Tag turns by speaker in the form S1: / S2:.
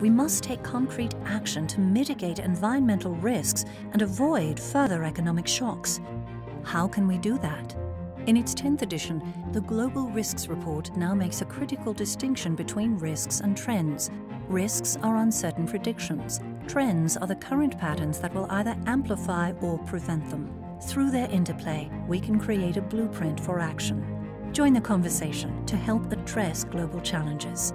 S1: we must take concrete action to mitigate environmental risks and avoid further economic shocks. How can we do that? In its 10th edition, the Global Risks Report now makes a critical distinction between risks and trends. Risks are uncertain predictions. Trends are the current patterns that will either amplify or prevent them. Through their interplay, we can create a blueprint for action. Join the conversation to help address global challenges.